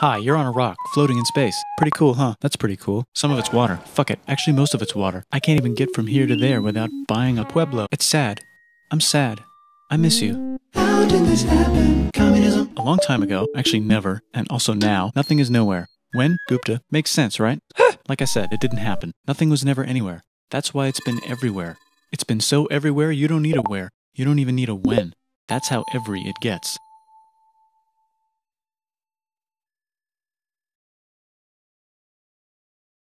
Hi, you're on a rock, floating in space. Pretty cool, huh? That's pretty cool. Some of it's water. Fuck it. Actually, most of it's water. I can't even get from here to there without buying a Pueblo. It's sad. I'm sad. I miss you. How did this happen? Communism. A long time ago, actually never, and also now, nothing is nowhere. When? Gupta. Makes sense, right? like I said, it didn't happen. Nothing was never anywhere. That's why it's been everywhere. It's been so everywhere you don't need a where. You don't even need a when. That's how every it gets.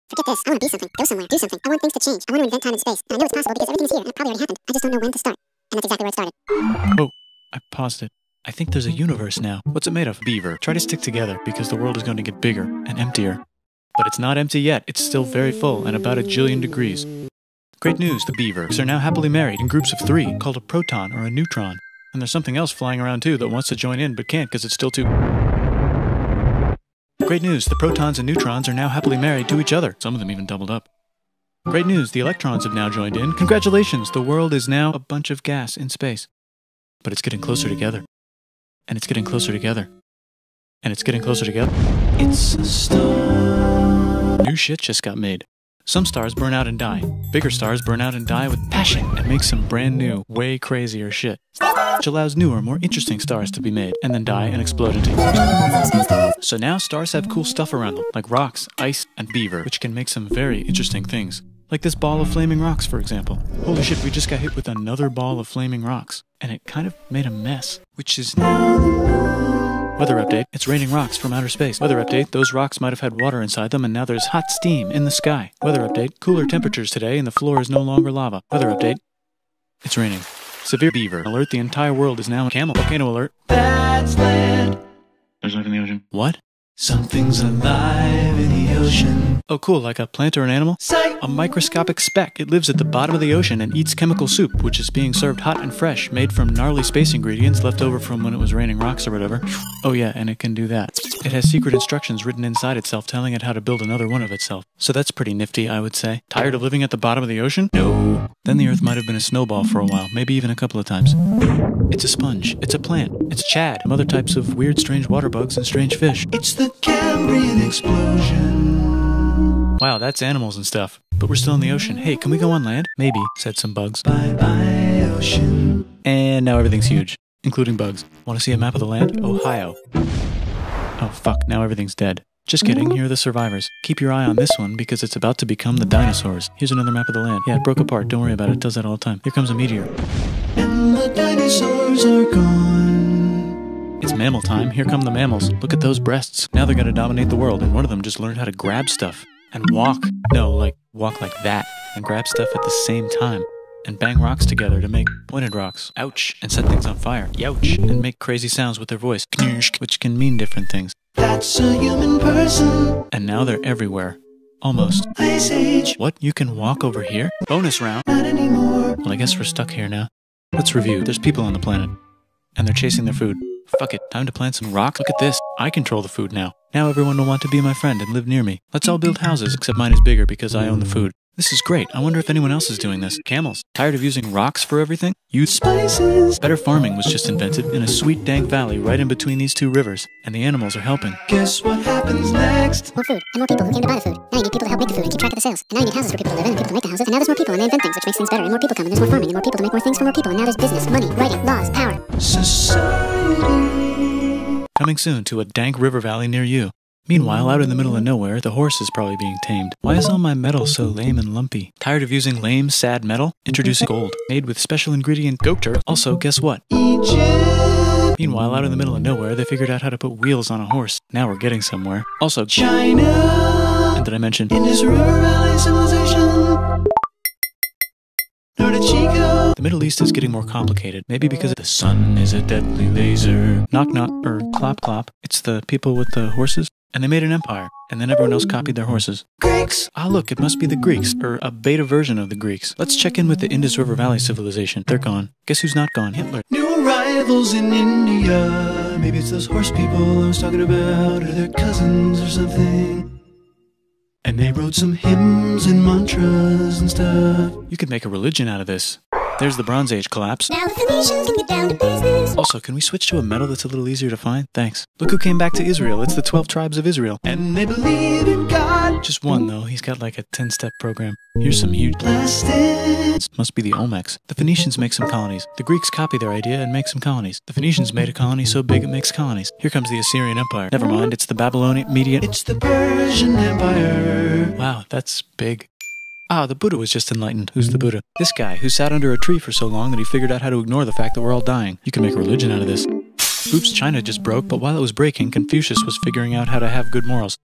Forget this. I want to be something. Go somewhere. Do something. I want things to change. I want to invent time and space. And I know it's possible because everything's here and it probably already happened. I just don't know when to start. And that's exactly where it started. Oh, I paused it. I think there's a universe now. What's it made of? Beaver. Try to stick together because the world is going to get bigger and emptier. But it's not empty yet. It's still very full and about a jillion degrees. Great news, the beavers are now happily married in groups of three, called a proton or a neutron. And there's something else flying around too that wants to join in but can't because it's still too. Great news, the protons and neutrons are now happily married to each other. Some of them even doubled up. Great news, the electrons have now joined in. Congratulations, the world is now a bunch of gas in space. But it's getting closer together. And it's getting closer together. And it's getting closer together. It's a star. New shit just got made. Some stars burn out and die. Bigger stars burn out and die with passion and make some brand new, way crazier shit. Which allows newer, more interesting stars to be made and then die and explode into. So now stars have cool stuff around them, like rocks, ice, and beaver, which can make some very interesting things. Like this ball of flaming rocks, for example. Holy shit, we just got hit with another ball of flaming rocks. And it kind of made a mess, which is Weather update. It's raining rocks from outer space. Weather update. Those rocks might have had water inside them and now there's hot steam in the sky. Weather update. Cooler temperatures today and the floor is no longer lava. Weather update. It's raining. Severe beaver. Alert. The entire world is now a camel. Volcano alert. That's land. There's life in the ocean. What? Something's alive in the ocean. Oh, cool. Like a plant or an animal? Sight. A microscopic speck. It lives at the bottom of the ocean and eats chemical soup, which is being served hot and fresh, made from gnarly space ingredients left over from when it was raining rocks or whatever. Oh, yeah, and it can do that. It has secret instructions written inside itself telling it how to build another one of itself. So that's pretty nifty, I would say. Tired of living at the bottom of the ocean? No. Then the Earth might have been a snowball for a while, maybe even a couple of times. It's a sponge. It's a plant. It's Chad. Some other types of weird, strange water bugs and strange fish. It's the Cambrian explosion. Wow, that's animals and stuff. But we're still in the ocean. Hey, can we go on land? Maybe, said some bugs. Bye bye, ocean. And now everything's huge, including bugs. Want to see a map of the land? Ohio. Oh fuck, now everything's dead. Just kidding, here are the survivors. Keep your eye on this one because it's about to become the dinosaurs. Here's another map of the land. Yeah, it broke apart, don't worry about it, it does that all the time. Here comes a meteor. And the dinosaurs are gone. It's mammal time, here come the mammals. Look at those breasts. Now they're gonna dominate the world, and one of them just learned how to grab stuff. And walk. No, like, walk like that. And grab stuff at the same time. And bang rocks together to make pointed rocks. Ouch. And set things on fire. Youch. And make crazy sounds with their voice. Which can mean different things. That's a human person. And now they're everywhere. Almost. Ice Age. What? You can walk over here? Bonus round. Not anymore. Well, I guess we're stuck here now. Let's review. There's people on the planet. And they're chasing their food. Fuck it. Time to plant some rocks. Look at this. I control the food now. Now everyone will want to be my friend and live near me. Let's all build houses, except mine is bigger because I own the food. This is great. I wonder if anyone else is doing this. Camels. Tired of using rocks for everything? Use Spices. Better farming was just invented in a sweet dank valley right in between these two rivers, and the animals are helping. Guess what happens next? More food, and more people who came to buy the food. Now you need people to help make the food and keep track of the sales. And now you need houses for people to live in and people to make the houses. And now there's more people and they invent things, which makes things better. And more people come and there's more farming and more people to make more things for more people. And now there's business, money, writing, laws, power. Society. Coming soon to a dank river valley near you. Meanwhile, out in the middle of nowhere, the horse is probably being tamed. Why is all my metal so lame and lumpy? Tired of using lame, sad metal? Introducing gold, made with special ingredient goat dirt. Also, guess what? Egypt. Meanwhile, out in the middle of nowhere, they figured out how to put wheels on a horse. Now we're getting somewhere. Also, China. and did I mention? Indus River Valley Civilization. The Middle East is getting more complicated. Maybe because the sun is a deadly laser. Knock knock, er, or clop clop. It's the people with the horses. And they made an empire. And then everyone else copied their horses. Greeks. Ah, look, it must be the Greeks, or a beta version of the Greeks. Let's check in with the Indus River Valley civilization. They're gone. Guess who's not gone? Hitler. New arrivals in India. Maybe it's those horse people I was talking about, or their cousins or something. And they wrote some hymns and mantras and stuff. You could make a religion out of this. There's the Bronze Age collapse. Now the Phoenicians can get down to business. Also, can we switch to a metal that's a little easier to find? Thanks. Look who came back to Israel. It's the 12 tribes of Israel. And they believe in God. Just one, though. He's got like a 10 step program. Here's some huge. Plastic. Must be the Olmecs. The Phoenicians make some colonies. The Greeks copy their idea and make some colonies. The Phoenicians made a colony so big it makes colonies. Here comes the Assyrian Empire. Never mind, it's the Babylonian Median. It's the Persian Empire. Wow, that's big. Ah, the Buddha was just enlightened. Who's the Buddha? This guy who sat under a tree for so long that he figured out how to ignore the fact that we're all dying. You can make a religion out of this. Oops, China just broke, but while it was breaking, Confucius was figuring out how to have good morals.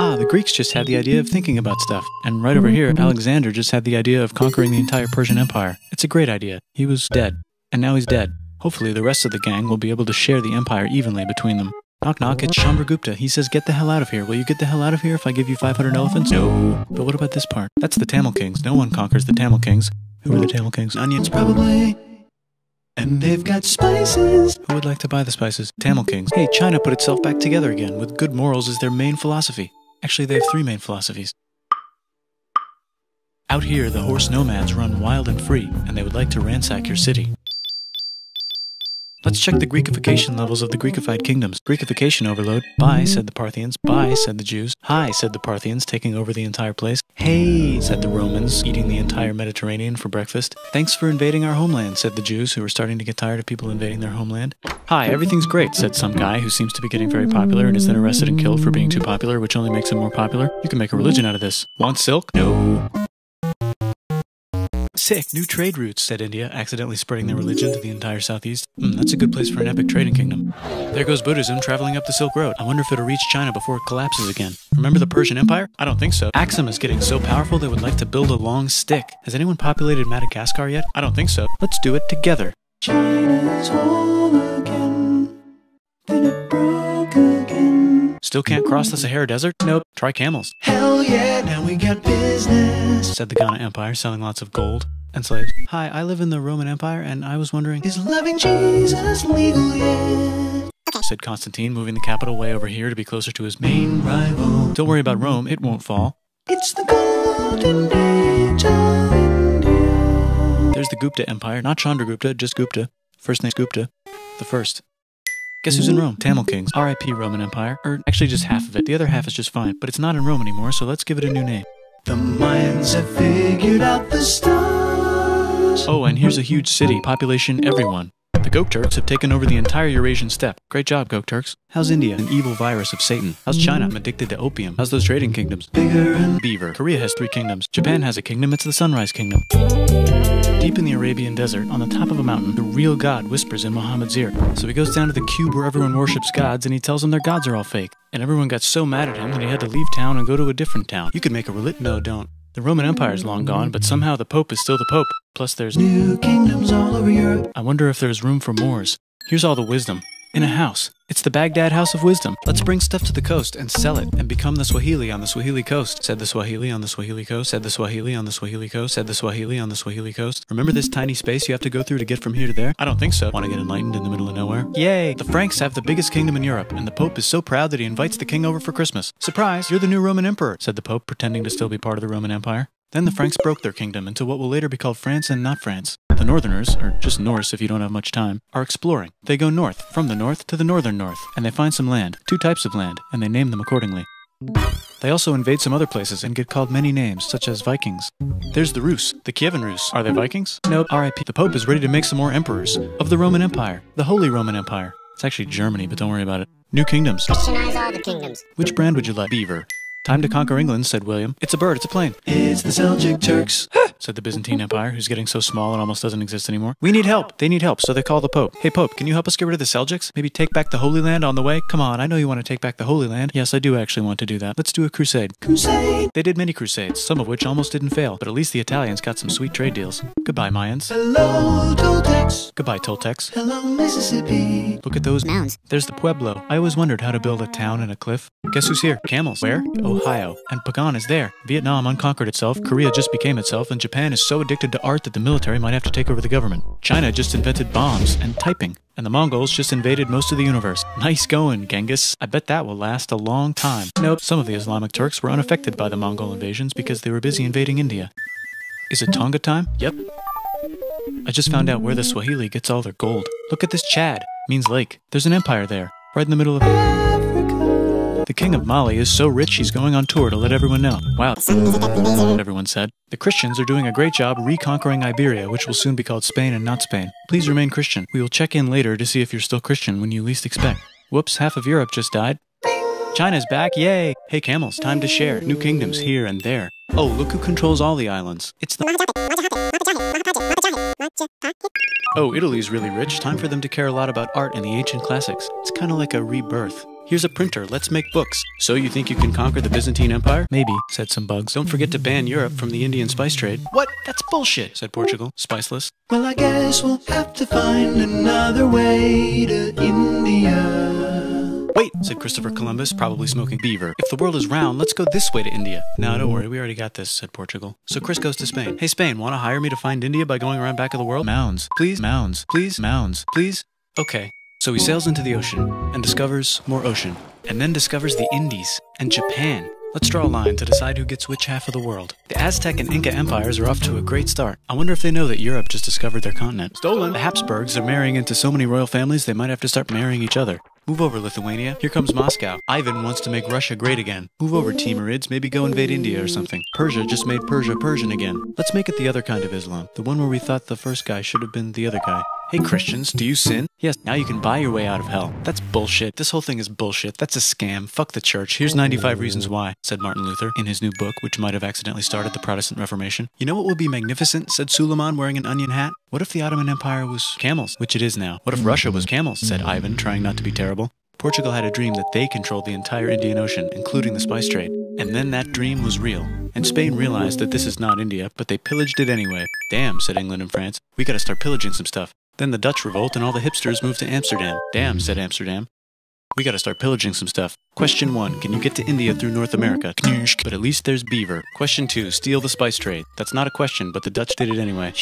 Ah, the Greeks just had the idea of thinking about stuff. And right over here, Alexander just had the idea of conquering the entire Persian Empire. It's a great idea. He was dead. And now he's dead. Hopefully, the rest of the gang will be able to share the empire evenly between them. Knock knock, it's Chandragupta. He says, Get the hell out of here. Will you get the hell out of here if I give you 500 elephants? No. But what about this part? That's the Tamil Kings. No one conquers the Tamil Kings. Who are the Tamil Kings? Onions, probably. And they've got spices. Who would like to buy the spices? Tamil Kings. Hey, China put itself back together again, with good morals as their main philosophy. Actually, they have three main philosophies. Out here, the horse nomads run wild and free, and they would like to ransack your city. Let's check the Greekification levels of the Greekified kingdoms. Greekification overload. Bye, said the Parthians. Bye, said the Jews. Hi, said the Parthians, taking over the entire place. Hey, said the Romans, eating the entire Mediterranean for breakfast. Thanks for invading our homeland, said the Jews, who were starting to get tired of people invading their homeland. Hi, everything's great, said some guy who seems to be getting very popular and is then arrested and killed for being too popular, which only makes him more popular. You can make a religion out of this. Want silk? No. Sick, new trade routes, said India, accidentally spreading their religion to the entire southeast. Hmm, that's a good place for an epic trading kingdom. There goes Buddhism traveling up the Silk Road. I wonder if it'll reach China before it collapses again. Remember the Persian Empire? I don't think so. Axum is getting so powerful they would like to build a long stick. Has anyone populated Madagascar yet? I don't think so. Let's do it together. China's home again. Still can't cross the Sahara Desert? Nope. Try camels, Hell yeah, now we got business. said the Ghana Empire, selling lots of gold and slaves. Hi, I live in the Roman Empire, and I was wondering, Is loving Jesus legal yet? said Constantine, moving the capital way over here to be closer to his main. Rival. Don't worry about Rome, it won't fall. It's the golden age of India. There's the Gupta Empire, not Chandragupta, just Gupta. First name's Gupta. The first. Guess who's in Rome? Tamil Kings. R.I.P. Roman Empire. Or actually just half of it. The other half is just fine. But it's not in Rome anymore, so let's give it a new name. The Mayans have figured out the stars. Oh, and here's a huge city, population everyone. The Gok Turks have taken over the entire Eurasian steppe. Great job, Gok Turks. How's India? An evil virus of Satan. How's China? I'm addicted to opium. How's those trading kingdoms? Bigger and Beaver. Korea has three kingdoms. Japan has a kingdom, it's the Sunrise Kingdom. Deep in the Arabian desert, on the top of a mountain, the real God whispers in Muhammad's ear. So he goes down to the cube where everyone worships gods and he tells them their gods are all fake. And everyone got so mad at him that he had to leave town and go to a different town. You could make a religion. No, don't. The Roman Empire is long gone, but somehow the Pope is still the Pope. Plus, there's. new kingdoms all over Europe. I wonder if there's room for Moors. Here's all the wisdom. In a house. It's the Baghdad House of Wisdom. Let's bring stuff to the coast and sell it and become the Swahili on the Swahili coast. Said the Swahili on the Swahili coast. Said the Swahili on the Swahili coast. Said the Swahili on the Swahili coast. Remember this tiny space you have to go through to get from here to there? I don't think so. Want to get enlightened in the middle of nowhere? Yay! The Franks have the biggest kingdom in Europe, and the Pope is so proud that he invites the king over for Christmas. Surprise! You're the new Roman Emperor, said the Pope, pretending to still be part of the Roman Empire. Then the Franks broke their kingdom into what will later be called France and not France. The Northerners, or just Norse if you don't have much time, are exploring. They go north, from the north to the northern north, and they find some land, two types of land, and they name them accordingly. They also invade some other places and get called many names, such as Vikings. There's the Rus, the Kievan Rus. Are they Vikings? Nope. R.I.P. The Pope is ready to make some more emperors of the Roman Empire, the Holy Roman Empire. It's actually Germany, but don't worry about it. New kingdoms. Christianize all the kingdoms. Which brand would you like? Beaver. Time to conquer England, said William. It's a bird, it's a plane, It's the Seljuk Turks. said the Byzantine Empire, who's getting so small it almost doesn't exist anymore. We need help. They need help, so they call the Pope. Hey, Pope, can you help us get rid of the Seljuks? Maybe take back the Holy Land on the way? Come on, I know you want to take back the Holy Land. Yes, I do actually want to do that. Let's do a crusade. Crusade. They did many crusades, some of which almost didn't fail, but at least the Italians got some sweet trade deals. Goodbye, Mayans. Hello, Toltecs. Goodbye, Toltecs. Hello, Mississippi. Look at those Mounds. There's the Pueblo. I always wondered how to build a town in a cliff. Guess who's here? Camels. Where? Ohio. And Pagan is there. Vietnam unconquered itself, Korea just became itself, and Japan is so addicted to art that the military might have to take over the government. China just invented bombs and typing. And the Mongols just invaded most of the universe. Nice going, Genghis. I bet that will last a long time. Nope, some of the Islamic Turks were unaffected by the Mongol invasions because they were busy invading India. Is it Tonga time? Yep. I just found out where the Swahili gets all their gold. Look at this Chad. Means lake. There's an empire there, right in the middle of. The king of Mali is so rich he's going on tour to let everyone know. Wow, everyone said. The Christians are doing a great job reconquering Iberia, which will soon be called Spain and not Spain. Please remain Christian. We will check in later to see if you're still Christian when you least expect. Whoops, half of Europe just died. China's back, yay! Hey camels, time to share. New kingdoms here and there. Oh, look who controls all the islands. It's the. Oh, Italy's really rich. Time for them to care a lot about art and the ancient classics. It's kind of like a rebirth. Here's a printer, let's make books. So you think you can conquer the Byzantine Empire? Maybe, said some bugs. Don't forget to ban Europe from the Indian spice trade. What? That's bullshit, said Portugal, spiceless. Well, I guess we'll have to find another way to India. Wait, said Christopher Columbus, probably smoking beaver. If the world is round, let's go this way to India. No, don't worry, we already got this, said Portugal. So Chris goes to Spain. Hey, Spain, want to hire me to find India by going around back of the world? Mounds. Please, mounds. Please, mounds. Please? Okay. So he sails into the ocean and discovers more ocean, and then discovers the Indies and Japan. Let's draw a line to decide who gets which half of the world. The Aztec and Inca empires are off to a great start. I wonder if they know that Europe just discovered their continent. Stolen! The Habsburgs are marrying into so many royal families they might have to start marrying each other. Move over, Lithuania. Here comes Moscow. Ivan wants to make Russia great again. Move over, Timurids. Maybe go invade India or something. Persia just made Persia Persian again. Let's make it the other kind of Islam. The one where we thought the first guy should have been the other guy. Hey Christians, do you sin? Yes, now you can buy your way out of hell. That's bullshit. This whole thing is bullshit. That's a scam. Fuck the church. Here's 95 Reasons Why, said Martin Luther in his new book, which might have accidentally started the Protestant Reformation. You know what would be magnificent, said Suleiman wearing an onion hat? What if the Ottoman Empire was camels, which it is now? What if Russia was camels, said Ivan, trying not to be terrible. Portugal had a dream that they controlled the entire Indian Ocean, including the spice trade. And then that dream was real. And Spain realized that this is not India, but they pillaged it anyway. Damn, said England and France. We gotta start pillaging some stuff. Then the Dutch revolt and all the hipsters moved to Amsterdam. Damn, said Amsterdam. We gotta start pillaging some stuff. Question 1. Can you get to India through North America? But at least there's beaver. Question 2. Steal the spice trade. That's not a question, but the Dutch did it anyway.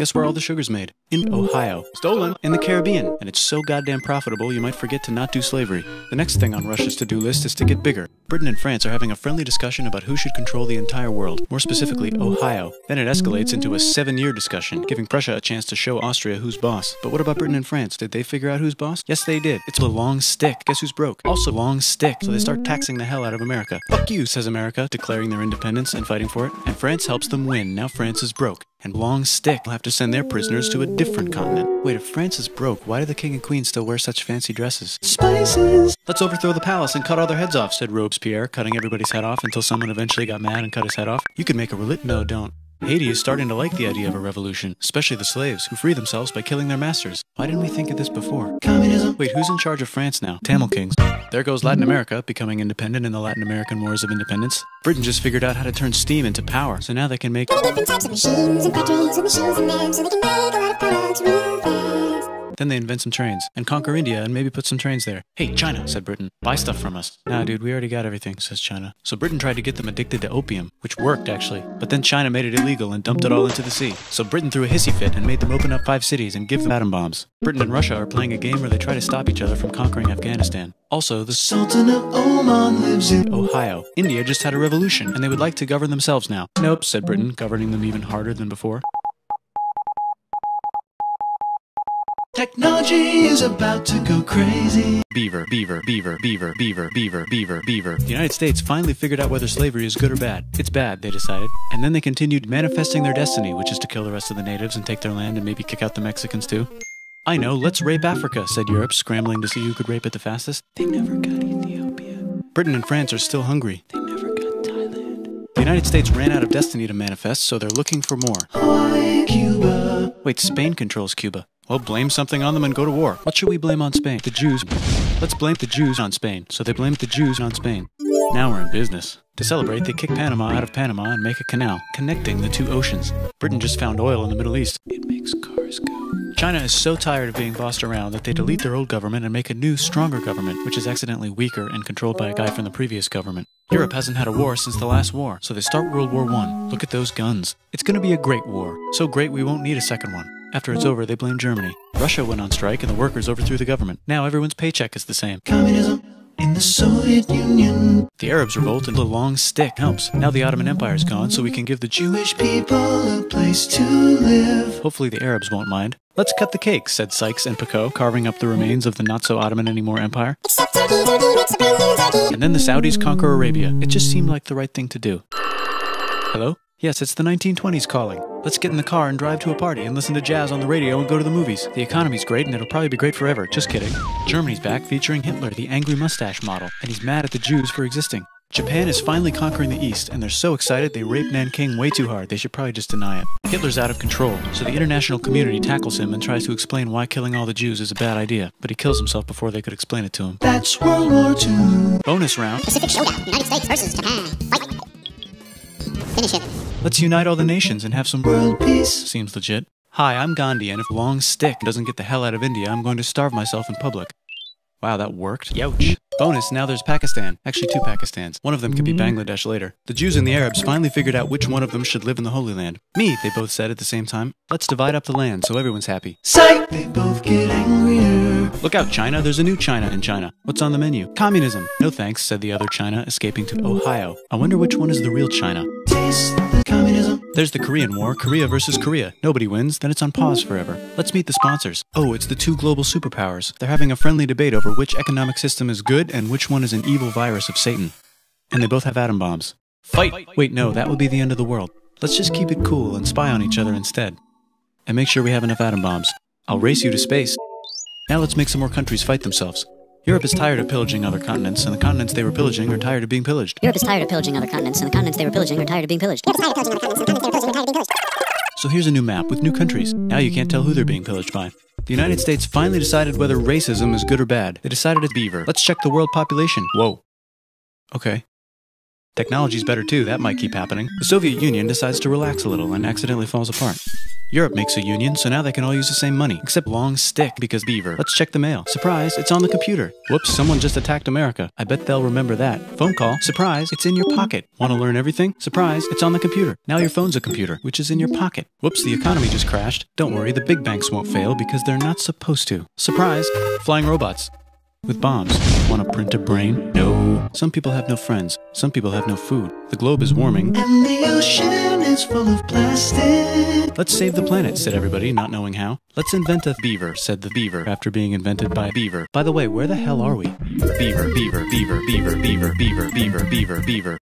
Guess where all the sugar's made? In Ohio. Stolen. In the Caribbean. And it's so goddamn profitable you might forget to not do slavery. The next thing on Russia's to-do list is to get bigger. Britain and France are having a friendly discussion about who should control the entire world, more specifically Ohio. Then it escalates into a seven-year discussion, giving Prussia a chance to show Austria who's boss. But what about Britain and France? Did they figure out who's boss? Yes, they did. It's a long stick. Guess who's broke? Also long stick. So they start taxing the hell out of America. Fuck you, says America, declaring their independence and fighting for it. And France helps them win. Now France is broke. And Long Stick will have to send their prisoners to a different continent. Wait, if France is broke, why do the king and queen still wear such fancy dresses? Spices. Let's overthrow the palace and cut all their heads off, said Robespierre, cutting everybody's head off until someone eventually got mad and cut his head off. You could make a relig- No, don't. Haiti is starting to like the idea of a revolution, especially the slaves, who free themselves by killing their masters. Why didn't we think of this before? Communism. Wait, who's in charge of France now? Tamil kings. There goes Latin America, becoming independent in the Latin American Wars of Independence. Britain just figured out how to turn steam into power, so now they can make. Many different types of machines and factories with machines in them so they can make a lot of fast. Then they invent some trains and conquer India and maybe put some trains there. Hey, China, said Britain, buy stuff from us. Nah, dude, we already got everything, says China. So Britain tried to get them addicted to opium, which worked actually. But then China made it illegal and dumped it all into the sea. So Britain threw a hissy fit and made them open up five cities and give them atom bombs. Britain and Russia are playing a game where they try to stop each other from conquering Afghanistan. Also, the Sultan of Oman lives in Ohio. India just had a revolution, and they would like to govern themselves now. Nope, said Britain, governing them even harder than before. Technology is about to go crazy. Beaver, beaver, beaver, beaver, beaver, beaver, beaver, beaver. The United States finally figured out whether slavery is good or bad. It's bad, they decided. And then they continued manifesting their destiny, which is to kill the rest of the natives and take their land and maybe kick out the Mexicans too. I know, let's rape Africa, said Europe, scrambling to see who could rape it the fastest. They never got Ethiopia. Britain and France are still hungry. They never got Thailand. The United States ran out of destiny to manifest, so they're looking for more. Hawaii, Cuba. Wait, Spain controls Cuba. Well, blame something on them and go to war. What should we blame on Spain? The Jews. Let's blame the Jews on Spain. So they blamed the Jews on Spain. Now we're in business. To celebrate, they kick Panama out of Panama and make a canal, connecting the two oceans. Britain just found oil in the Middle East. It makes cars go. China is so tired of being bossed around that they delete their old government and make a new, stronger government, which is accidentally weaker and controlled by a guy from the previous government. Europe hasn't had a war since the last war, so they start World War I. Look at those guns. It's gonna be a great war. So great we won't need a second one. After it's over, they blame Germany. Russia went on strike and the workers overthrew the government. Now everyone's paycheck is the same. Communism. in the Soviet Union. The Arabs revolt and the long stick helps. Now the Ottoman Empire's gone, so we can give the Jewish people a place to live. Hopefully the Arabs won't mind. Let's cut the cake, said Sykes and Picot, carving up the remains of the not so Ottoman anymore empire. And then the Saudis conquer Arabia. It just seemed like the right thing to do. Hello? Yes, it's the 1920s calling. Let's get in the car and drive to a party and listen to jazz on the radio and go to the movies. The economy's great and it'll probably be great forever. Just kidding. Germany's back featuring Hitler, the angry mustache model, and he's mad at the Jews for existing. Japan is finally conquering the East, and they're so excited they rape Nanking way too hard. They should probably just deny it. Hitler's out of control, so the international community tackles him and tries to explain why killing all the Jews is a bad idea, but he kills himself before they could explain it to him. That's World War II. Bonus round. Pacific Showdown. United States versus Japan. Fight. Finish it. Let's unite all the nations and have some World peace. Seems legit. Hi, I'm Gandhi, and if Long Stick doesn't get the hell out of India, I'm going to starve myself in public. Wow, that worked. Youch. Bonus, now there's Pakistan. Actually, two Pakistans. One of them could be mm. Bangladesh later. The Jews and the Arabs finally figured out which one of them should live in the Holy Land. Me, they both said at the same time. Let's divide up the land so everyone's happy. Psych! They both get angrier. Look out, China. There's a new China in China. What's on the menu? Communism. No thanks, said the other China, escaping to Ohio. I wonder which one is the real China. Communism. There's the Korean War, Korea versus Korea. Nobody wins, then it's on pause forever. Let's meet the sponsors. Oh, it's the two global superpowers. They're having a friendly debate over which economic system is good and which one is an evil virus of Satan. And they both have atom bombs. Fight! Wait, no, that would be the end of the world. Let's just keep it cool and spy on each other instead. And make sure we have enough atom bombs. I'll race you to space. Now let's make some more countries fight themselves. Europe is tired of pillaging other continents, and the continents they were pillaging are tired of being pillaged. Europe is tired of pillaging other continents, and the continents they were pillaging are tired of being pillaged. So here's a new map with new countries. Now you can't tell who they're being pillaged by. The United States finally decided whether racism is good or bad. They decided it's beaver. Let's check the world population. Whoa. Okay. Technology's better too, that might keep happening. The Soviet Union decides to relax a little and accidentally falls apart. Europe makes a union, so now they can all use the same money, except long stick because beaver. Let's check the mail. Surprise, it's on the computer. Whoops, someone just attacked America. I bet they'll remember that. Phone call. Surprise, it's in your pocket. Want to learn everything? Surprise, it's on the computer. Now your phone's a computer, which is in your pocket. Whoops, the economy just crashed. Don't worry, the big banks won't fail because they're not supposed to. Surprise, flying robots. With bombs. Want to print a brain? No. Some people have no friends. Some people have no food. The globe is warming. And the ocean is full of plastic. Let's save the planet, said everybody, not knowing how. Let's invent a beaver, said the beaver, after being invented by a beaver. By the way, where the hell are we? Beaver, beaver, beaver, beaver, beaver, beaver, beaver, beaver, beaver.